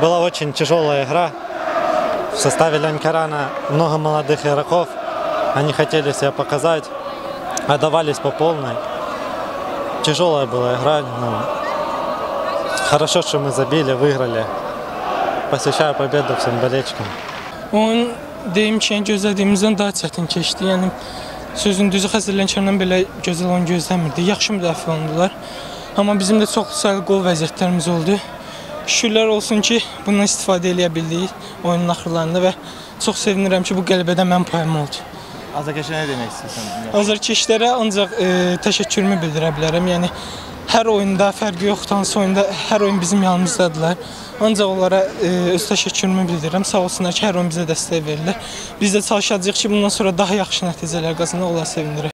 Была очень тяжелая игра. В составе Лянькарана много молодых игроков. Они хотели себя показать, отдавались по полной. Тяжелая была игра. но хорошо, что мы забили, выиграли. Посвящаю победу всем болельщикам. Oyun deyim ki, gözlədiyimizdən daha çətin keçdi. Yəni sözün düzü Xəzər Lənkərandan belə gözəl oyun gözləmirdi. Yaxşı müdafiə olundular. Amma bizim də çox sayılı qol vəziyyətlərimiz oldu. Şükürlər olsun ki, bundan istifadə edə bildik oyunun axırlarında və çox sevinirəm ki, bu qələbədə mənim payım oldu. Azərkeşə nə demək istəyirsən? Azərkeşlərə ancaq e, təşəkkürümü bildirə bilərəm. Yəni hər oyunda fərqi yoxdur, hansı oyunda hər oyun bizim yanımızdadılar. Ancaq onlara e, öz təşəkkürümü bildirirəm. Sağ olsunlar ki, hər oyun bizə dəstək verirlər. Biz də çalışacağıq ki, bundan sonra daha yaxşı nəticələr qazanaq, onları sevindirək.